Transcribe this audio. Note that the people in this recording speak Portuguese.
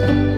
Bye.